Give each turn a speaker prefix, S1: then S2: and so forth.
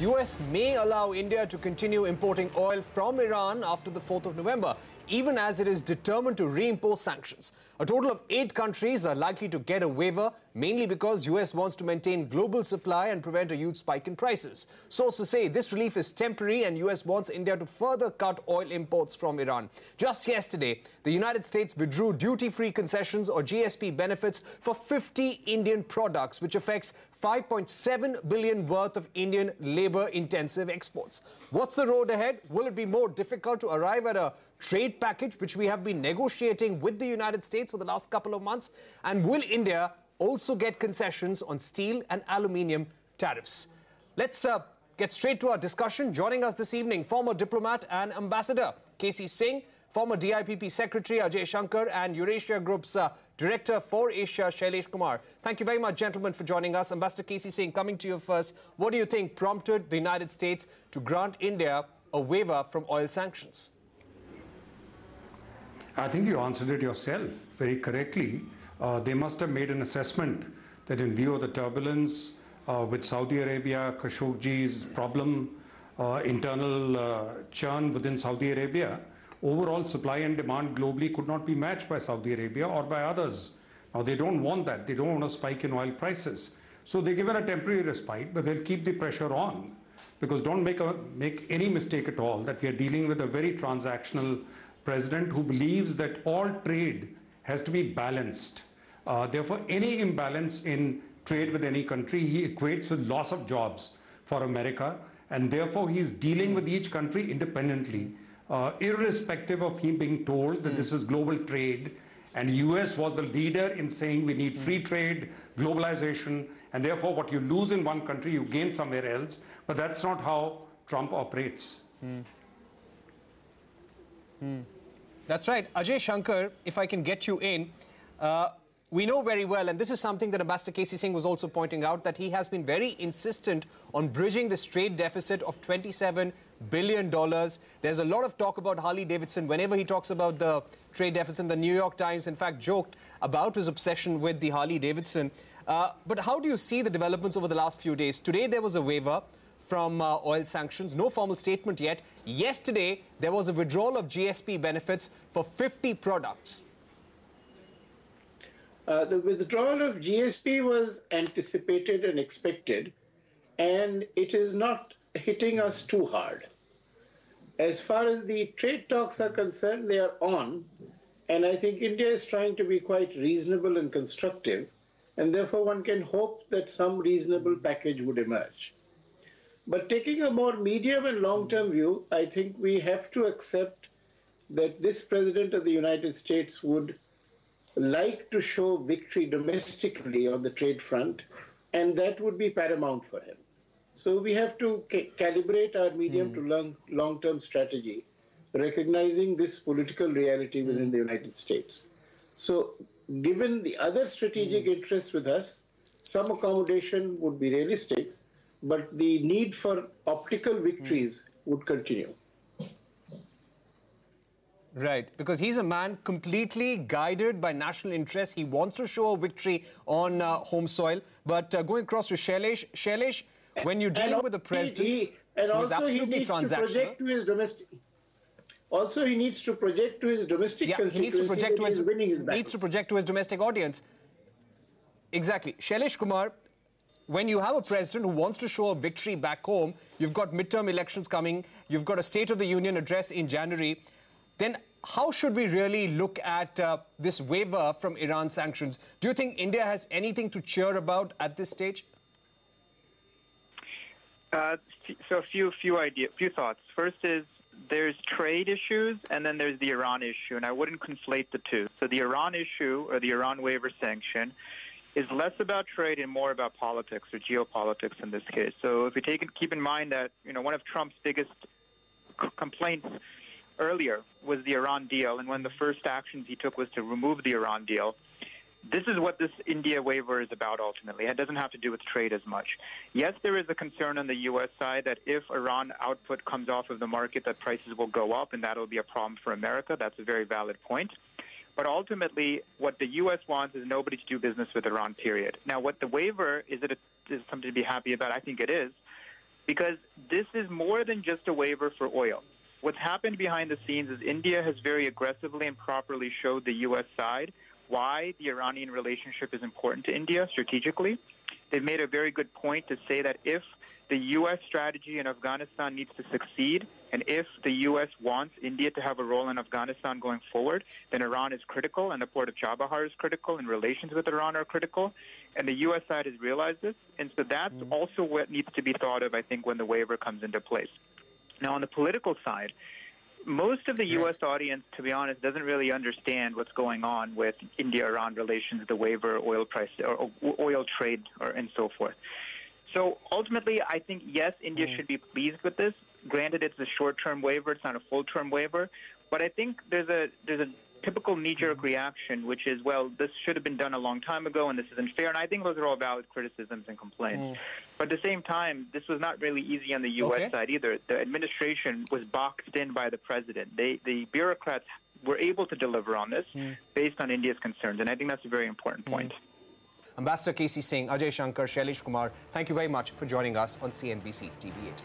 S1: US may allow India to continue importing oil from Iran after the 4th of November, even as it is determined to reimpose sanctions. A total of eight countries are likely to get a waiver, mainly because US wants to maintain global supply and prevent a huge spike in prices. Sources say this relief is temporary and US wants India to further cut oil imports from Iran. Just yesterday, the United States withdrew duty-free concessions or GSP benefits for 50 Indian products, which affects 5.7 billion worth of Indian labor-intensive exports. What's the road ahead? Will it be more difficult to arrive at a trade package which we have been negotiating with the United States for the last couple of months? And will India also get concessions on steel and aluminium tariffs? Let's uh, get straight to our discussion. Joining us this evening, former diplomat and ambassador K.C. Singh, former DIPP Secretary Ajay Shankar, and Eurasia Group's uh, Director for Asia, Shailesh Kumar. Thank you very much, gentlemen, for joining us. Ambassador K.C. Singh, coming to you first. What do you think prompted the United States to grant India a waiver from oil sanctions?
S2: I think you answered it yourself very correctly. Uh, they must have made an assessment that in view of the turbulence uh, with Saudi Arabia, Khashoggi's problem, uh, internal uh, churn within Saudi Arabia, overall supply and demand globally could not be matched by Saudi Arabia or by others. Now they don't want that. They don't want a spike in oil prices. So they give it a temporary respite, but they'll keep the pressure on. Because don't make, a, make any mistake at all that we are dealing with a very transactional president who believes that all trade has to be balanced. Uh, therefore, any imbalance in trade with any country, he equates with loss of jobs for America, and therefore he's dealing with each country independently, uh, irrespective of him being told that mm. this is global trade, and US was the leader in saying we need free trade, globalization, and therefore what you lose in one country, you gain somewhere else, but that's not how Trump operates. Mm.
S1: Mm. That's right. Ajay Shankar, if I can get you in, uh, we know very well, and this is something that Ambassador K.C. Singh was also pointing out, that he has been very insistent on bridging this trade deficit of $27 billion. There's a lot of talk about Harley Davidson. Whenever he talks about the trade deficit, the New York Times, in fact, joked about his obsession with the Harley Davidson. Uh, but how do you see the developments over the last few days? Today, there was a waiver from uh, oil sanctions. No formal statement yet. Yesterday, there was a withdrawal of GSP benefits for 50 products.
S3: Uh, the withdrawal of GSP was anticipated and expected, and it is not hitting us too hard. As far as the trade talks are concerned, they are on, and I think India is trying to be quite reasonable and constructive, and therefore one can hope that some reasonable package would emerge. But taking a more medium and long term view, I think we have to accept that this president of the United States would like to show victory domestically on the trade front, and that would be paramount for him. So we have to ca calibrate our medium mm. to long, long term strategy, recognizing this political reality within mm. the United States. So, given the other strategic mm. interests with us, some accommodation would be realistic, but the need for optical victories would continue.
S1: Right, because he's a man completely guided by national interest. He wants to show a victory on uh, home soil. But uh, going across to Shailesh, Shailesh, when you're dealing with the president, he, he,
S3: and also he needs to project to his domestic. Also, he needs to project to his domestic
S1: yeah, he needs to project to his, his needs to project to his domestic audience. Exactly, Shailesh Kumar when you have a president who wants to show a victory back home, you've got midterm elections coming, you've got a State of the Union address in January, then how should we really look at uh, this waiver from Iran sanctions? Do you think India has anything to cheer about at this stage?
S4: Uh, so a few few idea, few thoughts. First is there's trade issues and then there's the Iran issue, and I wouldn't conflate the two. So the Iran issue or the Iran waiver sanction is less about trade and more about politics or geopolitics in this case. So if we take keep in mind that you know one of Trump's biggest complaints earlier was the Iran deal, and one of the first actions he took was to remove the Iran deal. This is what this India waiver is about ultimately. It doesn't have to do with trade as much. Yes, there is a concern on the U.S. side that if Iran output comes off of the market, that prices will go up, and that'll be a problem for America. That's a very valid point. But ultimately, what the U.S. wants is nobody to do business with Iran, period. Now, what the waiver is, it a, is something to be happy about? I think it is. because this is more than just a waiver for oil. What's happened behind the scenes is India has very aggressively and properly showed the U.S. side why the Iranian relationship is important to India strategically. They've made a very good point to say that if the U.S. strategy in Afghanistan needs to succeed, and if the U.S. wants India to have a role in Afghanistan going forward, then Iran is critical, and the port of Chabahar is critical, and relations with Iran are critical. And the U.S. side has realized this, and so that's mm. also what needs to be thought of, I think, when the waiver comes into place. Now, on the political side, most of the U.S. audience, to be honest, doesn't really understand what's going on with India-Iran relations, the waiver, oil price, or oil trade, or and so forth. So ultimately, I think yes, India mm. should be pleased with this. Granted, it's a short-term waiver; it's not a full-term waiver. But I think there's a there's a typical knee-jerk mm. reaction, which is, well, this should have been done a long time ago, and this isn't fair. And I think those are all valid criticisms and complaints. Mm. But at the same time, this was not really easy on the U.S. Okay. side either. The administration was boxed in by the president. They, the bureaucrats were able to deliver on this mm. based on India's concerns, and I think that's a very important point. Mm.
S1: Ambassador K.C. Singh, Ajay Shankar, Shailesh Kumar, thank you very much for joining us on CNBC TV18.